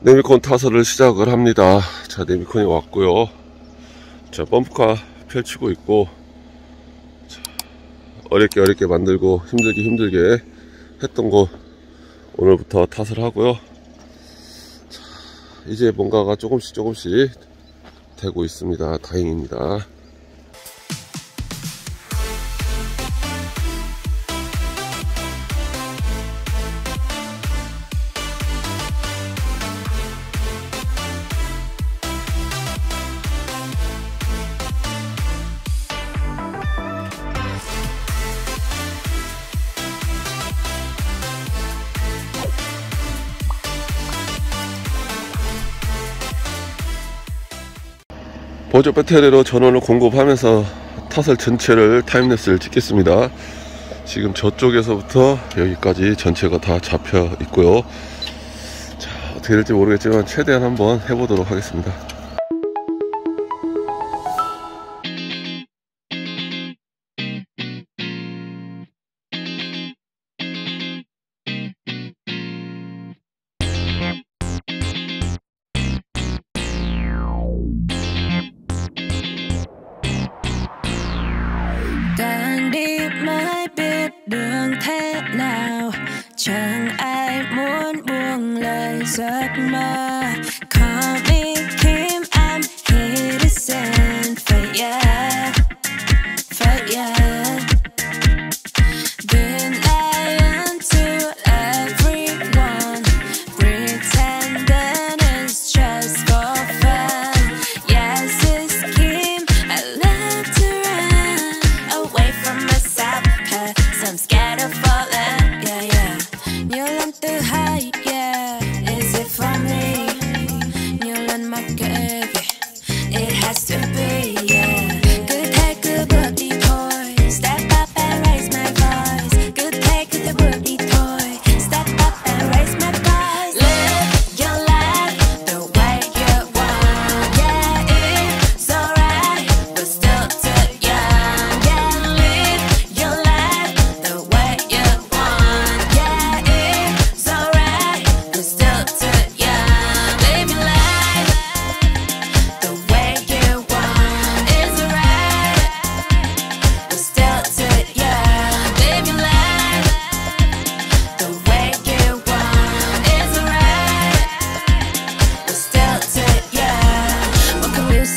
네미콘 타설을 시작을 합니다. 자, 네미콘이 왔고요. 자, 펌프카 펼치고 있고, 자, 어렵게 어렵게 만들고 힘들게 힘들게 했던 거 오늘부터 탓을 하고요. 자, 이제 뭔가가 조금씩 조금씩 되고 있습니다. 다행입니다. 보조 배터리로 전원을 공급하면서 타설 전체를 타임랩스를 찍겠습니다. 지금 저쪽에서부터 여기까지 전체가 다 잡혀 있고요. 자, 어떻게 될지 모르겠지만 최대한 한번 해보도록 하겠습니다. Me Kim, I'm. Been lying to everyone, pretending it's just for fun. Yes, I love to run away from I'm scared of falling. Yeah, yeah. Want to hide,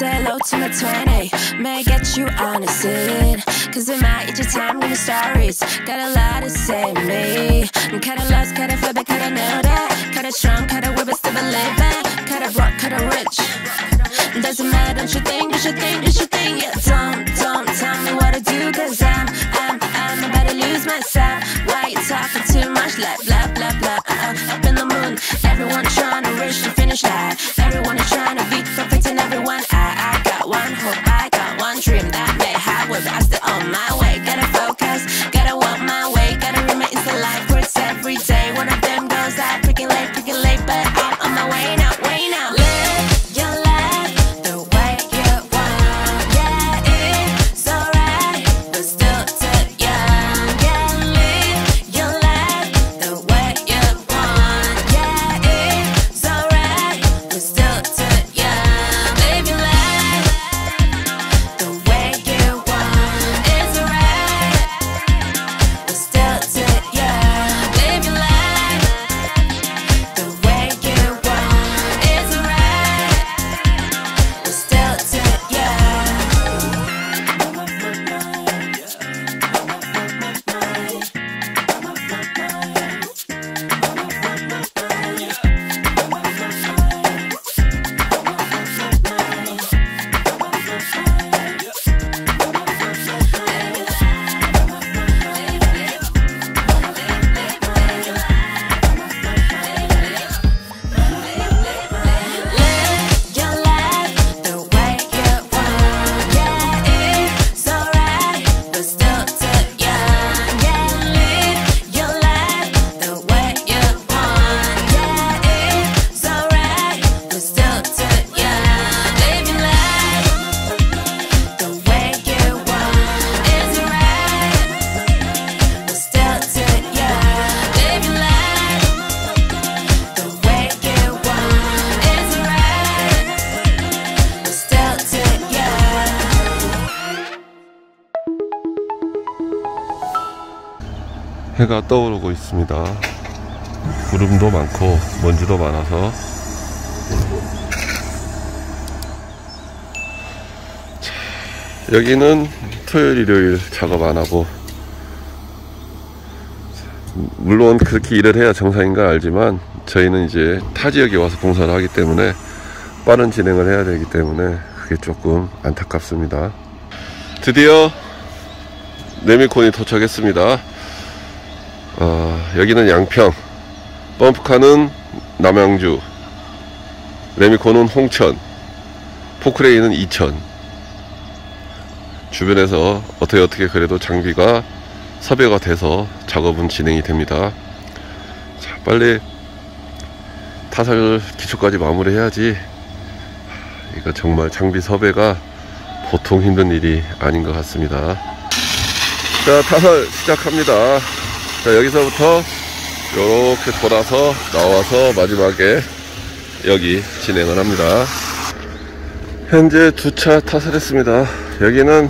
say hello to my 20? May get you on a sit. Cause it might eat your time the stories. Got a lot to say me. I'm kinda lost, kinda flip it, kinda nailed it. Kinda strong, kinda whip it, still believe it. Kinda broke, kinda rich. Doesn't matter, don't you think, don't you think, don't you think? Yeah, don't, don't tell me what to do, cause I'm, I'm, I'm about to lose myself. Why you talking too much? Like blah, blah, blah. Uh, up in the moon, everyone trying to reach the finish line. 해가 떠오르고 있습니다. 구름도 많고 먼지도 많아서 자, 여기는 토요일 일요일 작업 안 하고 물론 그렇게 일을 해야 정상인 가 알지만 저희는 이제 타 지역에 와서 봉사를 하기 때문에 빠른 진행을 해야 되기 때문에 그게 조금 안타깝습니다. 드디어 네미콘이 도착했습니다. 어, 여기는 양평, 펌프카는 남양주, 레미콘은 홍천, 포크레인은 이천. 주변에서 어떻게 어떻게 그래도 장비가 섭외가 돼서 작업은 진행이 됩니다. 자, 빨리 타설 기초까지 마무리 해야지. 이거 정말 장비 섭외가 보통 힘든 일이 아닌 것 같습니다. 자, 타설 시작합니다. 자, 여기서부터 이렇게 돌아서 나와서 마지막에 여기 진행을 합니다. 현재 두차 타설했습니다. 여기는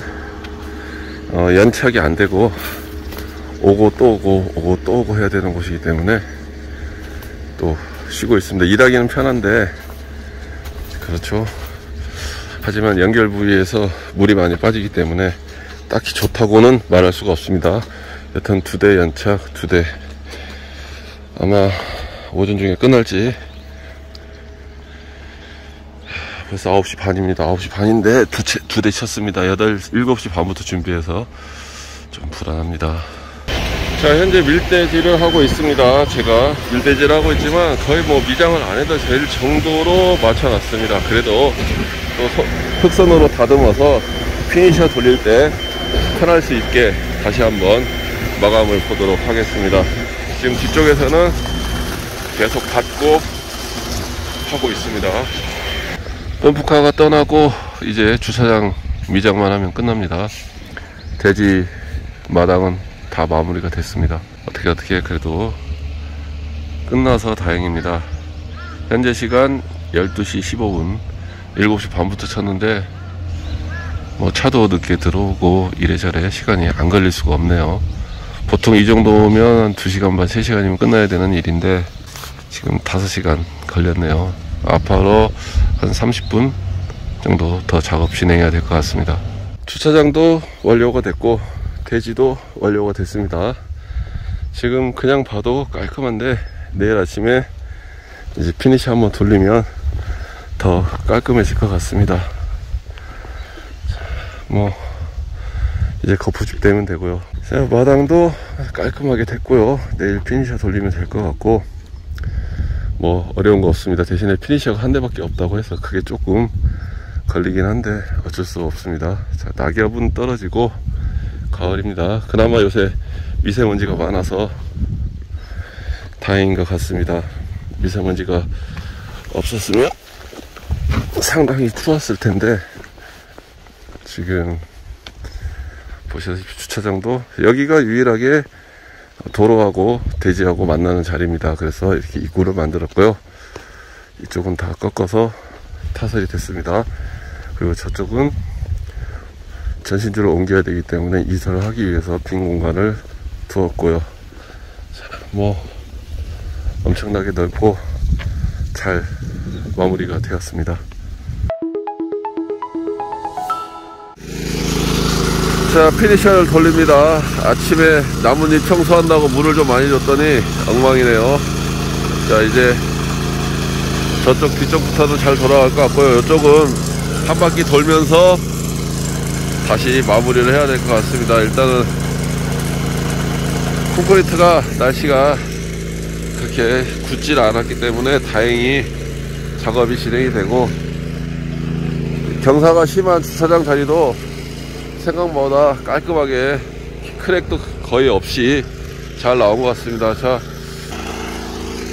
어, 연착이 안 되고 오고 또 오고 오고 또 오고 해야 되는 곳이기 때문에 또 쉬고 있습니다. 일하기는 편한데 그렇죠. 하지만 연결 부위에서 물이 많이 빠지기 때문에 딱히 좋다고는 말할 수가 없습니다. 여튼 두 대 연착, 두 대 아마 오전 중에 끝날지 벌써 9시 반입니다. 9시 반인데 두 대 쳤습니다. 8, 7시 반부터 준비해서 좀 불안합니다. 자, 현재 밀대질을 하고 있습니다. 제가 밀대질을 하고 있지만 거의 뭐 미장을 안 해도 될 정도로 맞춰놨습니다. 그래도 또 소- 흑선으로 다듬어서 피니셔 돌릴 때 편할 수 있게 다시 한번 마감을 보도록 하겠습니다. 지금 뒤쪽에서는 계속 닫고 하고 있습니다. 펌프카가 떠나고 이제 주차장 미장만 하면 끝납니다. 대지 마당은 다 마무리가 됐습니다. 어떻게 어떻게 그래도 끝나서 다행입니다. 현재 시간 12시 15분 7시 반부터 쳤는데 뭐 차도 늦게 들어오고 이래저래 시간이 안 걸릴 수가 없네요. 보통 이 정도면 한 2시간 반, 3시간이면 끝나야 되는 일인데 지금 5시간 걸렸네요. 앞으로 한 30분 정도 더 작업 진행해야 될 것 같습니다. 주차장도 완료가 됐고 대지도 완료가 됐습니다. 지금 그냥 봐도 깔끔한데 내일 아침에 이제 피니셔 한번 돌리면 더 깔끔해질 것 같습니다. 뭐 이제 거푸집 떼면 되고요. 자, 마당도 깔끔하게 됐고요. 내일 피니셔 돌리면 될 것 같고 뭐 어려운 거 없습니다. 대신에 피니셔가 한 대밖에 없다고 해서 그게 조금 걸리긴 한데 어쩔 수 없습니다. 자, 낙엽은 떨어지고 가을입니다. 그나마 요새 미세먼지가 많아서 다행인 것 같습니다. 미세먼지가 없었으면 상당히 추웠을 텐데 지금 보시다시피 주차장도 여기가 유일하게 도로하고 대지하고 만나는 자리입니다. 그래서 이렇게 입구를 만들었고요. 이쪽은 다 꺾어서 타설이 됐습니다. 그리고 저쪽은 전신주를 옮겨야 되기 때문에 이사를 하기 위해서 빈 공간을 두었고요. 자, 뭐 엄청나게 넓고 잘 마무리가 되었습니다. 자, 피니셔를 돌립니다. 아침에 나뭇잎 청소한다고 물을 좀 많이 줬더니 엉망이네요. 자, 이제 저쪽 뒤쪽부터는 잘 돌아갈 것 같고요. 이쪽은 한 바퀴 돌면서 다시 마무리를 해야 될 것 같습니다. 일단은 콘크리트가 날씨가 그렇게 굳질 않았기 때문에 다행히 작업이 진행이 되고 경사가 심한 주차장 자리도 생각보다 깔끔하게 크랙도 거의 없이 잘 나온 것 같습니다. 자,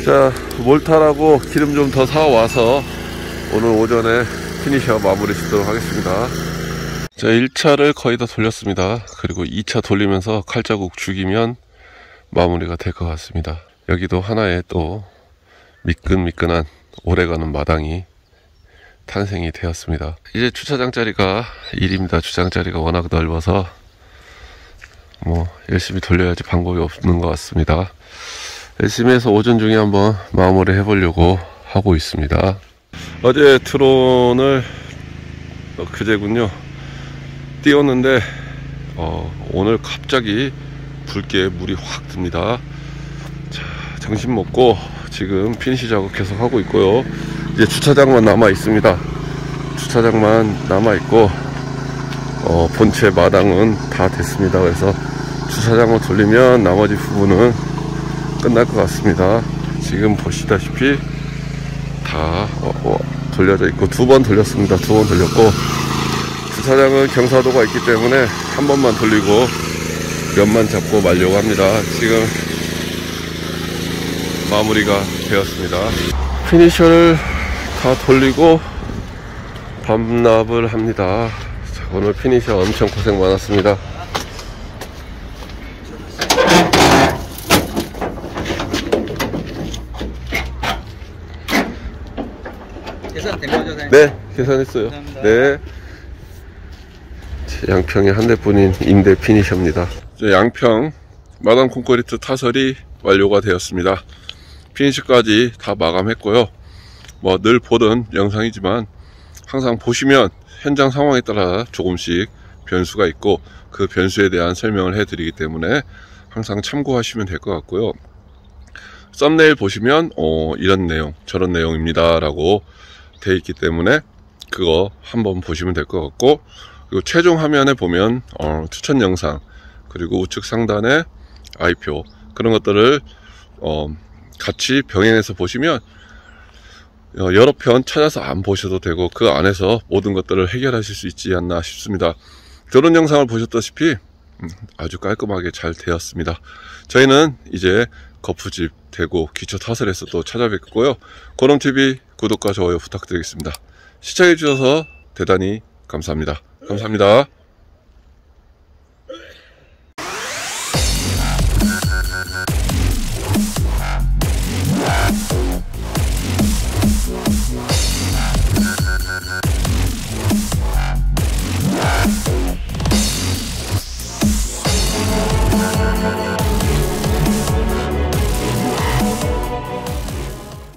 자 몰타라고 기름 좀 더 사와서 오늘 오전에 피니셔 마무리 짓도록 하겠습니다. 자, 1차를 거의 다 돌렸습니다. 그리고 2차 돌리면서 칼자국 죽이면 마무리가 될 것 같습니다. 여기도 하나의 또 미끈미끈한 오래가는 마당이 탄생이 되었습니다. 이제 주차장 자리가 일입니다. 주차장 자리가 워낙 넓어서 뭐 열심히 돌려야지 방법이 없는 것 같습니다. 열심히 해서 오전 중에 한번 마무리 해보려고 하고 있습니다. 어제 트론을 어, 그제군요 띄웠는데 어, 오늘 갑자기 붉게 물이 확 듭니다. 자, 점심 먹고 지금 피니시 작업 계속 하고 있고요. 이제 주차장만 남아 있습니다. 주차장만 남아 있고 어, 본체 마당은 다 됐습니다. 그래서 주차장을 돌리면 나머지 부분은 끝날 것 같습니다. 지금 보시다시피 다 어, 어, 돌려져 있고 두 번 돌렸습니다. 두 번 돌렸고 주차장은 경사도가 있기 때문에 한 번만 돌리고 면만 잡고 말려고 합니다. 지금 마무리가 되었습니다. 피니셔를 다 돌리고 반납을 합니다. 자, 오늘 피니셔 엄청 고생 많았습니다. 계산 된 거죠, 사장님? 네, 계산했어요. 감사합니다. 네. 자, 양평의 한 대뿐인 임대 피니셔입니다. 자, 양평 마담 콘크리트 타설이 완료가 되었습니다. 피니시까지 다 마감했고요. 뭐 늘 보던 영상이지만 항상 보시면 현장 상황에 따라 조금씩 변수가 있고 그 변수에 대한 설명을 해드리기 때문에 항상 참고하시면 될 것 같고요. 썸네일 보시면 어, 이런 내용 저런 내용입니다 라고 돼 있기 때문에 그거 한번 보시면 될 것 같고 그리고 최종 화면에 보면 어, 추천 영상 그리고 우측 상단에 아이표 그런 것들을 어, 같이 병행해서 보시면 어, 여러 편 찾아서 안 보셔도 되고 그 안에서 모든 것들을 해결하실 수 있지 않나 싶습니다. 결혼 영상을 보셨다시피 음, 아주 깔끔하게 잘 되었습니다. 저희는 이제 거푸집 대구 기초 타설에서 또 찾아뵙고요. 고럼TV 구독과 좋아요 부탁드리겠습니다. 시청해주셔서 대단히 감사합니다. 감사합니다.